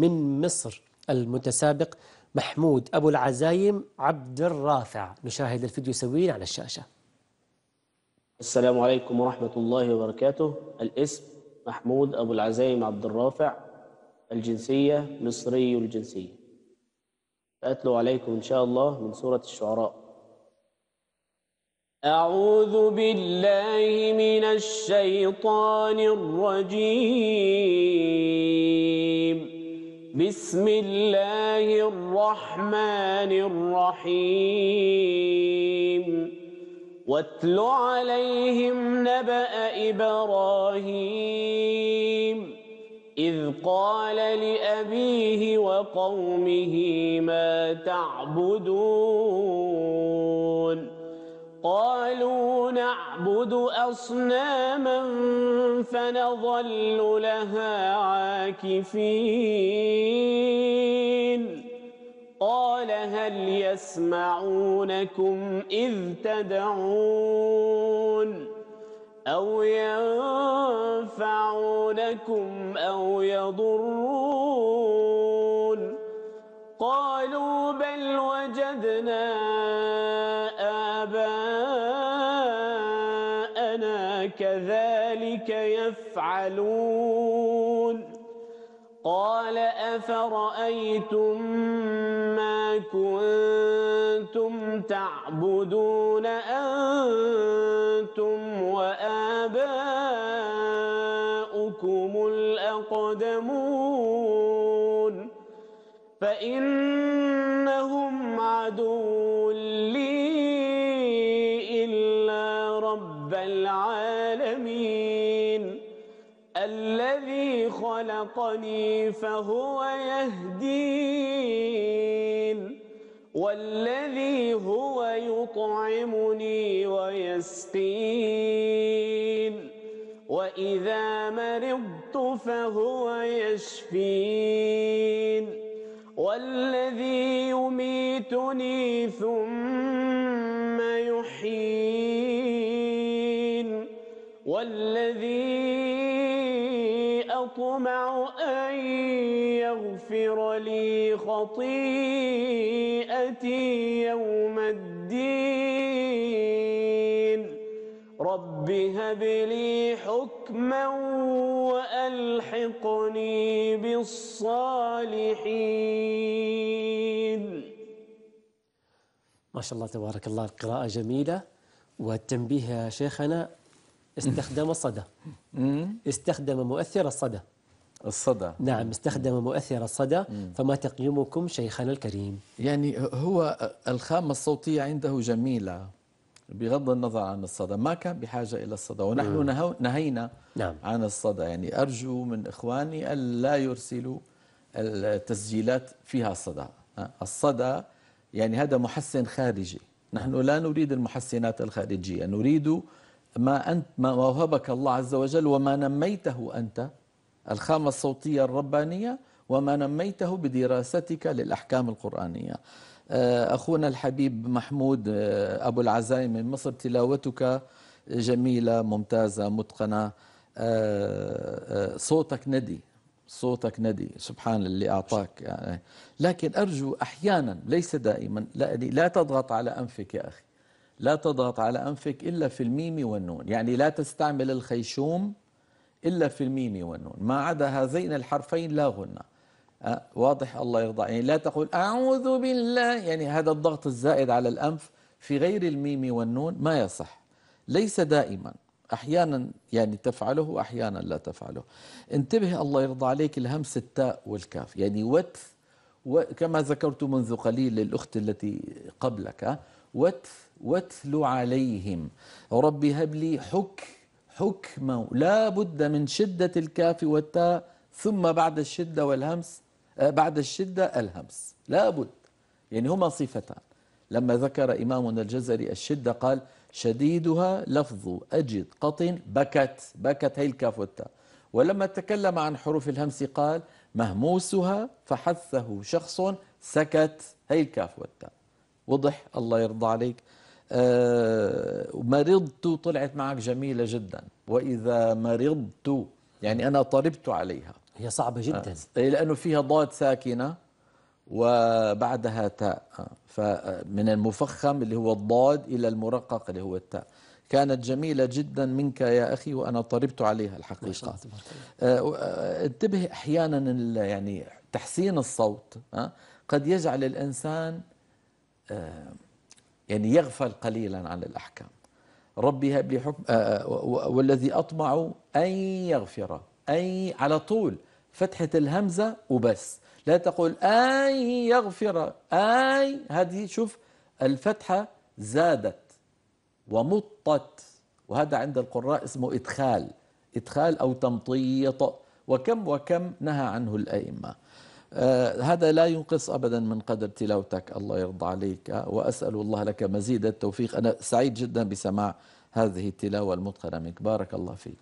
من مصر المتسابق محمود أبو العزايم عبد الرافع. نشاهد الفيديو سويا على الشاشة. السلام عليكم ورحمة الله وبركاته. الاسم محمود أبو العزايم عبد الرافع. الجنسية مصري الجنسية. أتلو عليكم إن شاء الله من سورة الشعراء. أعوذ بالله من الشيطان الرجيم. بسم الله الرحمن الرحيم. واتل عليهم نبأ إبراهيم. إذ قال لأبيه وقومه ما تعبدون. قالوا نعبد أصناما فنظل لها عاكفين. قال هل يسمعونكم إذ تدعون أو ينفعونكم أو يضرون؟ قالوا بل وجدنا آباءنا كذلك يفعلون. قال أفرأيتم ما كنتم تعبدون أنتم وآباؤكم الأقدمون؟ فإنهم عدو لي إلا رب العالمين. الذي خلقني فهو يهدين والذي هو يطعمني ويسقين وإذا مرضت فهو يشفين والذي يميتني ثم والذي أطمع أن يغفر لي خطيئتي يوم الدين. رب هب لي حكما وألحقني بالصالحين. ما شاء الله تبارك الله القراءة جميلة والتنبيه يا شيخنا. استخدم الصدى استخدم مؤثر الصدى. الصدى. نعم استخدم مؤثر الصدى فما تقييمكم شيخنا الكريم؟ يعني هو الخامة الصوتية عنده جميلة بغض النظر عن الصدى. ما كان بحاجة إلى الصدى ونحن نهو نهينا نعم. عن الصدى. يعني أرجو من إخواني ألا يرسلوا التسجيلات فيها صدى. الصدى يعني هذا محسن خارجي. نحن لا نريد المحسنات الخارجية نريد ما أنت ما وهبك الله عز وجل وما نميته أنت الخامة الصوتية الربانية وما نميته بدراستك للأحكام القرآنية. أخونا الحبيب محمود أبو العزايم من مصر تلاوتك جميلة ممتازة متقنة. صوتك ندي صوتك ندي سبحان اللي أعطاك. يعني لكن أرجو أحيانا ليس دائما لا, لا تضغط على أنفك يا أخي. لا تضغط على أنفك إلا في الميم والنون. يعني لا تستعمل الخيشوم إلا في الميم والنون. ما عدا هذين الحرفين لا غنى أه واضح الله يرضى. يعني لا تقول أعوذ بالله. يعني هذا الضغط الزائد على الأنف في غير الميم والنون ما يصح. ليس دائما. أحيانا يعني تفعله وأحيانا لا تفعله. انتبه الله يرضى عليك الهمس التاء والكاف. يعني وتث وكما ذكرت منذ قليل للأخت التي قبلك واتل عليهم. ربي هب لي حك حكما لا بد من شدة الكاف والتاء ثم بعد الشدة والهمس بعد الشدة الهمس. لا بد. يعني هما صفتان. لما ذكر إمامنا الجزري الشدة قال شديدها لفظ أجد قط بكت بكت هي الكاف والتاء. ولما تكلم عن حروف الهمس قال مهموسها فحثه شخص سكت هي الكاف والتاء. وضح الله يرضى عليك. آه مرضت طلعت معك جميلة جدا. وإذا مرضت يعني أنا طربت عليها. هي صعبة جدا. آه، لأنه فيها ضاد ساكنة وبعدها تاء. آه، فمن المفخم اللي هو الضاد إلى المرقق اللي هو التاء. كانت جميلة جدا منك يا أخي وأنا طربت عليها الحقيقة. انتبه أحيانا يعني تحسين الصوت. قد يجعل الإنسان يعني يغفل قليلا عن الأحكام. ربي هب لي حكم والذي أطمع أن يغفر أي على طول فتحة الهمزة وبس. لا تقول أن يغفر أي هذه شوف الفتحة زادت ومطت. وهذا عند القراء اسمه إدخال إدخال أو تمطيط. وكم وكم نهى عنه الأئمة. آه هذا لا ينقص أبدا من قدر تلاوتك. الله يرضى عليك. آه وأسأل الله لك مزيد التوفيق. أنا سعيد جدا بسماع هذه التلاوة المتقنة منك. بارك الله فيك.